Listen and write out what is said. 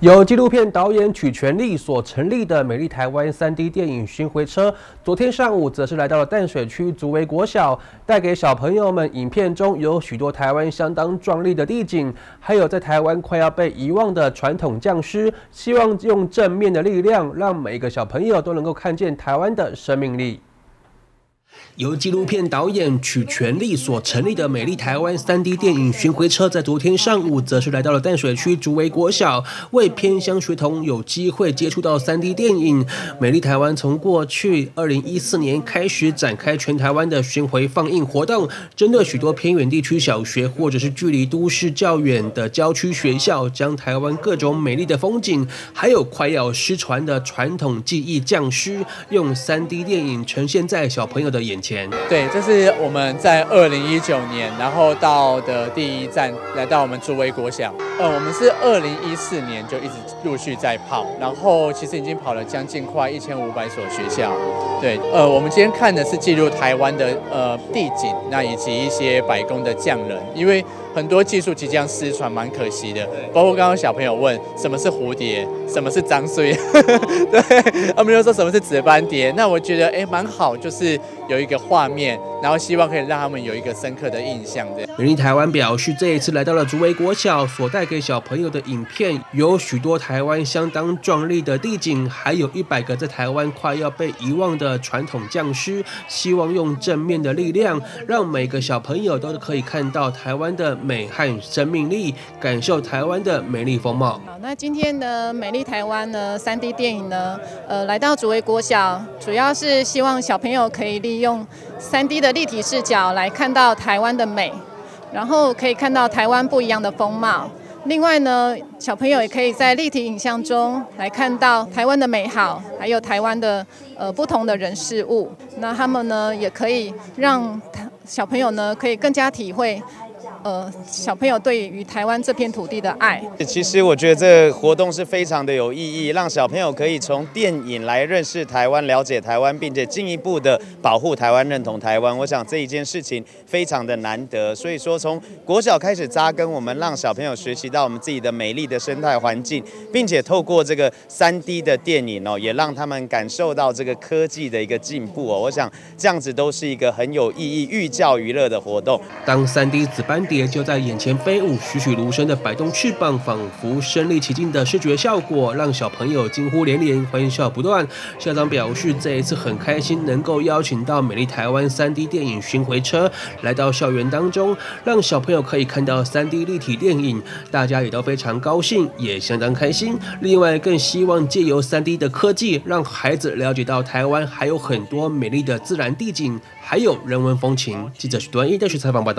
由纪录片导演曲全力所成立的美丽台湾三 D 电影巡回车，昨天上午则是来到了淡水区竹围国小，带给小朋友们影片中有许多台湾相当壮丽的地景，还有在台湾快要被遗忘的传统匠师，希望用正面的力量，让每一个小朋友都能够看见台湾的生命力。由纪录片导演曲全力所成立的美丽台湾三 D 电影巡回车，在昨天上午则是来到了淡水区竹围国小，为偏乡学童有机会接触到三 D 电影。美丽台湾从过去二零一四年开始展开全台湾的巡回放映活动，针对许多偏远地区小学或者是距离都市较远的郊区学校，将台湾各种美丽的风景，还有快要失传的传统技艺匠师，用三 D 电影呈现在小朋友的眼。前对，这是我们在二零一九年，然后到的第一站，来到我们诸威国小。呃，我们是二零一四年就一直陆续在跑，然后其实已经跑了将近快一千五百所学校。对，呃，我们今天看的是记录台湾的呃地景，那以及一些百工的匠人，因为。很多技术即将失传，蛮可惜的。包括刚刚小朋友问什么是蝴蝶，什么是脏水，对，他们又说什么是紫斑蝶。那我觉得哎，蛮好，就是有一个画面，然后希望可以让他们有一个深刻的印象。这样，美丽台湾表示，这一次来到了竹围国小，所带给小朋友的影片有许多台湾相当壮丽的地景，还有一百个在台湾快要被遗忘的传统匠师。希望用正面的力量，让每个小朋友都可以看到台湾的。美和生命力，感受台湾的美丽风貌。好，那今天的美丽台湾呢？三 D 电影呢？呃，来到主位国小，主要是希望小朋友可以利用三 D 的立体视角来看到台湾的美，然后可以看到台湾不一样的风貌。另外呢，小朋友也可以在立体影像中来看到台湾的美好，还有台湾的呃不同的人事物。那他们呢，也可以让小朋友呢，可以更加体会。呃，小朋友对于台湾这片土地的爱，其实我觉得这活动是非常的有意义，让小朋友可以从电影来认识台湾、了解台湾，并且进一步的保护台湾、认同台湾。我想这一件事情非常的难得，所以说从国小开始扎根，我们让小朋友学习到我们自己的美丽的生态环境，并且透过这个三 D 的电影哦，也让他们感受到这个科技的一个进步哦。我想这样子都是一个很有意义、寓教于乐的活动。当三 D 值班蝶。就在眼前飞舞，栩栩如生的摆动翅膀，仿佛身临其境的视觉效果，让小朋友惊呼连连，欢笑不断。校长表示，这一次很开心能够邀请到美丽台湾 3D 电影巡回车来到校园当中，让小朋友可以看到 3D 立体电影，大家也都非常高兴，也相当开心。另外，更希望借由 3D 的科技，让孩子了解到台湾还有很多美丽的自然地景，还有人文风情。记者许端一的去采访报道。